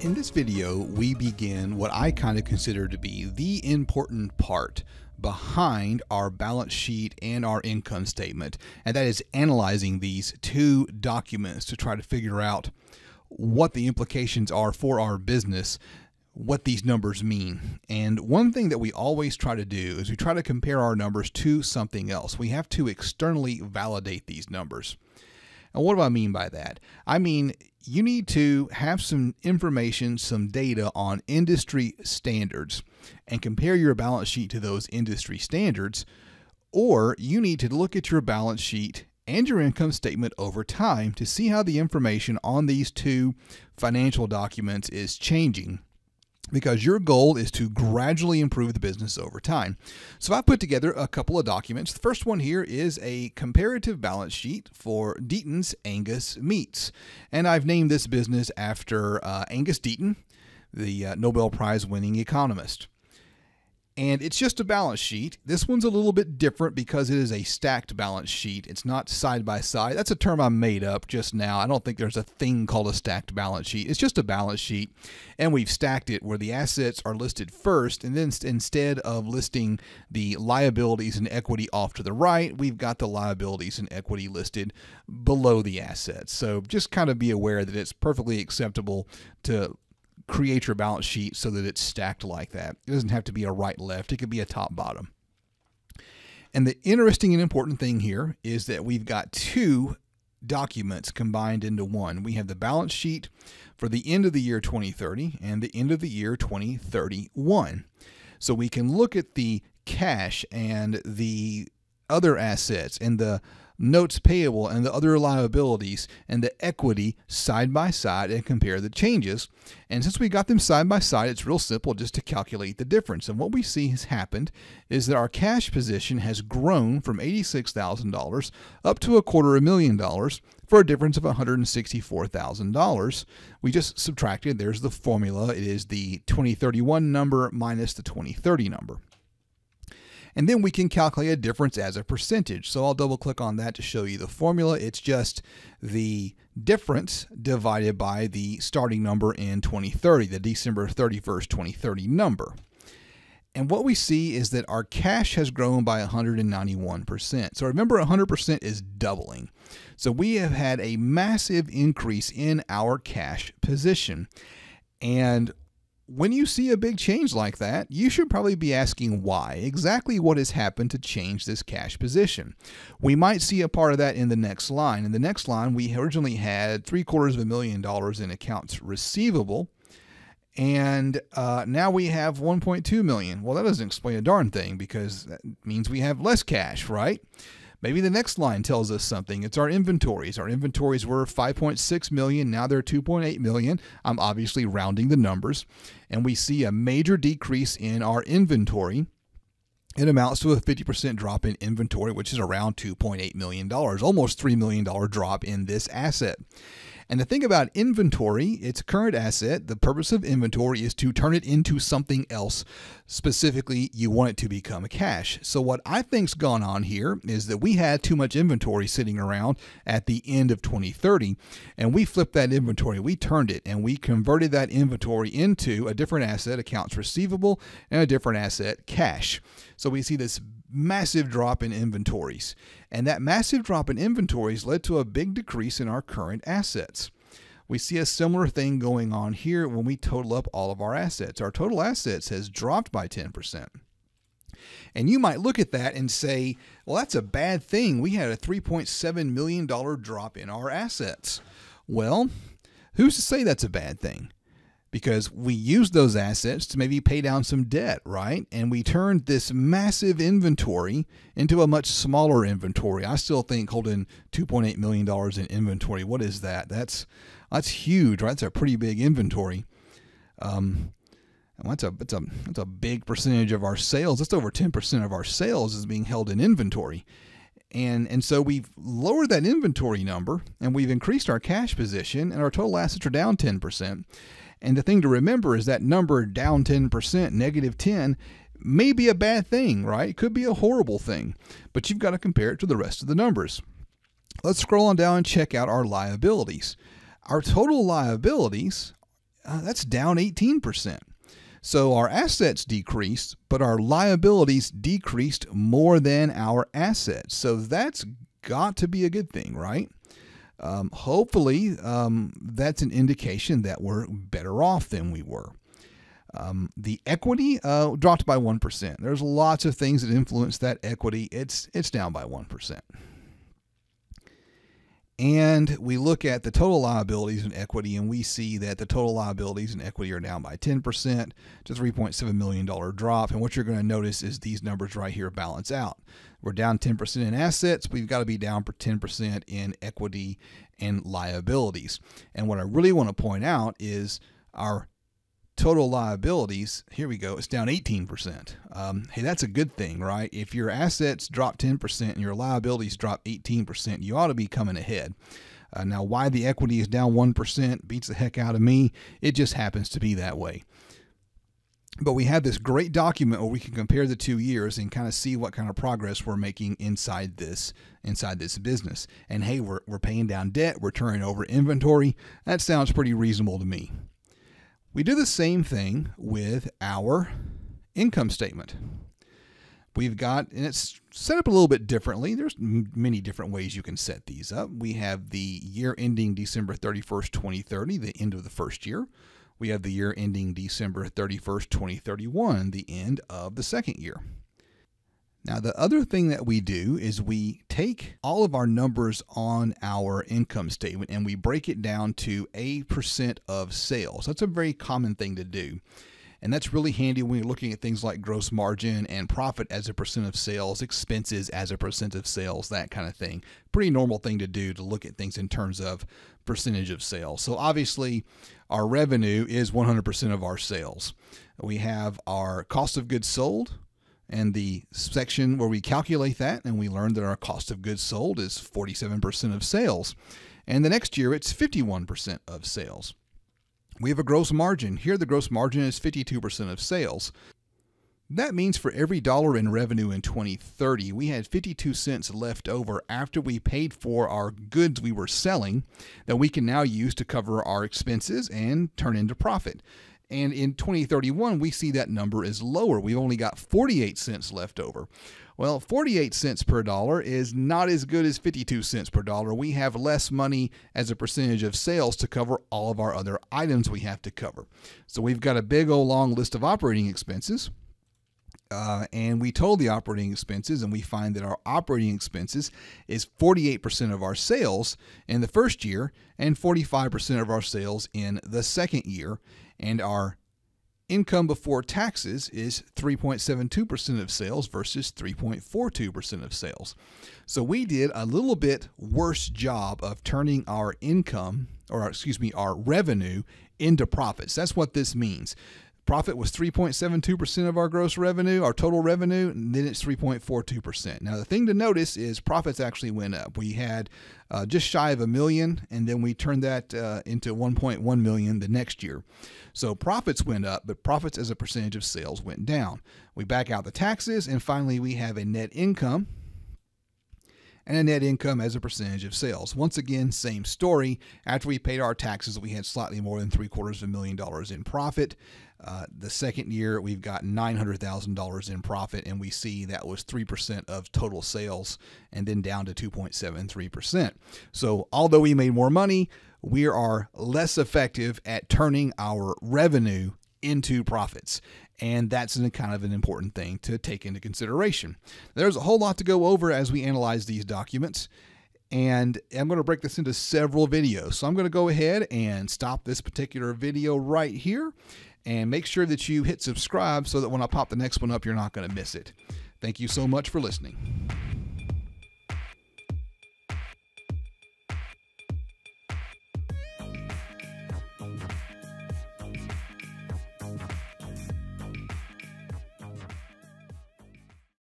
In this video, we begin what I kind of consider to be the important part behind our balance sheet and our income statement, and that is analyzing these two documents to try to figure out what the implications are for our business, what these numbers mean. And one thing that we always try to do is we try to compare our numbers to something else. We have to externally validate these numbers. And what do I mean by that? I mean, you need to have some information, some data on industry standards and compare your balance sheet to those industry standards. Or you need to look at your balance sheet and your income statement over time to see how the information on these two financial documents is changing because your goal is to gradually improve the business over time. So I put together a couple of documents. The first one here is a comparative balance sheet for Deaton's Angus Meats. And I've named this business after uh, Angus Deaton, the uh, Nobel Prize winning economist and it's just a balance sheet. This one's a little bit different because it is a stacked balance sheet. It's not side by side. That's a term I made up just now. I don't think there's a thing called a stacked balance sheet. It's just a balance sheet, and we've stacked it where the assets are listed first, and then instead of listing the liabilities and equity off to the right, we've got the liabilities and equity listed below the assets. So just kind of be aware that it's perfectly acceptable to create your balance sheet so that it's stacked like that. It doesn't have to be a right left, it could be a top bottom. And the interesting and important thing here is that we've got two documents combined into one. We have the balance sheet for the end of the year 2030 and the end of the year 2031. So we can look at the cash and the other assets and the notes payable and the other liabilities and the equity side by side and compare the changes. And since we got them side by side, it's real simple just to calculate the difference. And what we see has happened is that our cash position has grown from $86,000 up to a quarter of a million dollars for a difference of $164,000. We just subtracted, there's the formula. It is the 2031 number minus the 2030 number and then we can calculate a difference as a percentage. So I'll double click on that to show you the formula. It's just the difference divided by the starting number in 2030, the December 31st, 2030 number. And what we see is that our cash has grown by 191%. So remember, 100% is doubling. So we have had a massive increase in our cash position. And when you see a big change like that, you should probably be asking why, exactly what has happened to change this cash position. We might see a part of that in the next line. In the next line, we originally had three quarters of a million dollars in accounts receivable, and uh, now we have 1.2 million. Well, that doesn't explain a darn thing because that means we have less cash, right? Maybe the next line tells us something. It's our inventories. Our inventories were 5.6 million, now they're 2.8 million. I'm obviously rounding the numbers. And we see a major decrease in our inventory. It amounts to a 50% drop in inventory, which is around $2.8 million, almost $3 million drop in this asset. And the thing about inventory, it's a current asset. The purpose of inventory is to turn it into something else. Specifically, you want it to become cash. So, what I think's gone on here is that we had too much inventory sitting around at the end of 2030, and we flipped that inventory. We turned it and we converted that inventory into a different asset, accounts receivable, and a different asset, cash. So, we see this massive drop in inventories. And that massive drop in inventories led to a big decrease in our current assets. We see a similar thing going on here when we total up all of our assets. Our total assets has dropped by 10%. And you might look at that and say, well, that's a bad thing. We had a $3.7 million drop in our assets. Well, who's to say that's a bad thing? Because we used those assets to maybe pay down some debt, right? And we turned this massive inventory into a much smaller inventory. I still think holding $2.8 million in inventory, what is that? That's that's huge, right? That's a pretty big inventory. Um, that's a that's a that's a big percentage of our sales. That's over 10% of our sales is being held in inventory. And, and so we've lowered that inventory number and we've increased our cash position and our total assets are down 10%. And the thing to remember is that number down 10%, negative 10, may be a bad thing, right? It could be a horrible thing, but you've got to compare it to the rest of the numbers. Let's scroll on down and check out our liabilities. Our total liabilities uh, that's down 18%. So our assets decreased, but our liabilities decreased more than our assets. So that's got to be a good thing, right? Um, hopefully, um, that's an indication that we're better off than we were. Um, the equity uh, dropped by 1%. There's lots of things that influence that equity. It's, it's down by 1% and we look at the total liabilities and equity, and we see that the total liabilities and equity are down by 10% to $3.7 million drop. And what you're going to notice is these numbers right here balance out. We're down 10% in assets, we've got to be down for 10% in equity and liabilities. And what I really want to point out is our total liabilities, here we go, it's down 18%. Um, hey, that's a good thing, right? If your assets drop 10% and your liabilities drop 18%, you ought to be coming ahead. Uh, now, why the equity is down 1% beats the heck out of me. It just happens to be that way. But we have this great document where we can compare the two years and kind of see what kind of progress we're making inside this inside this business. And hey, we're, we're paying down debt, we're turning over inventory. That sounds pretty reasonable to me. We do the same thing with our income statement. We've got, and it's set up a little bit differently. There's many different ways you can set these up. We have the year ending December 31st, 2030, the end of the first year. We have the year ending December 31st, 2031, the end of the second year. Now, the other thing that we do is we take all of our numbers on our income statement and we break it down to a percent of sales. That's a very common thing to do. And that's really handy when you're looking at things like gross margin and profit as a percent of sales, expenses as a percent of sales, that kind of thing. Pretty normal thing to do to look at things in terms of percentage of sales. So obviously, our revenue is 100% of our sales. We have our cost of goods sold, and the section where we calculate that and we learn that our cost of goods sold is 47% of sales. And the next year it's 51% of sales. We have a gross margin. Here the gross margin is 52% of sales. That means for every dollar in revenue in 2030, we had 52 cents left over after we paid for our goods we were selling that we can now use to cover our expenses and turn into profit. And in 2031, we see that number is lower. We've only got 48 cents left over. Well, 48 cents per dollar is not as good as 52 cents per dollar. We have less money as a percentage of sales to cover all of our other items we have to cover. So we've got a big old long list of operating expenses. Uh, and we told the operating expenses, and we find that our operating expenses is 48% of our sales in the first year and 45% of our sales in the second year and our income before taxes is 3.72% of sales versus 3.42% of sales. So we did a little bit worse job of turning our income or excuse me, our revenue into profits. That's what this means profit was 3.72% of our gross revenue, our total revenue, and then it's 3.42%. Now, the thing to notice is profits actually went up. We had uh, just shy of a million, and then we turned that uh, into 1.1 million the next year. So profits went up, but profits as a percentage of sales went down. We back out the taxes, and finally, we have a net income and a net income as a percentage of sales. Once again, same story. After we paid our taxes, we had slightly more than three quarters of a million dollars in profit. Uh, the second year, we've got $900,000 in profit, and we see that was 3% of total sales and then down to 2.73%. So, although we made more money, we are less effective at turning our revenue into profits. And that's a kind of an important thing to take into consideration. There's a whole lot to go over as we analyze these documents. And I'm going to break this into several videos. So I'm going to go ahead and stop this particular video right here and make sure that you hit subscribe so that when I pop the next one up, you're not going to miss it. Thank you so much for listening.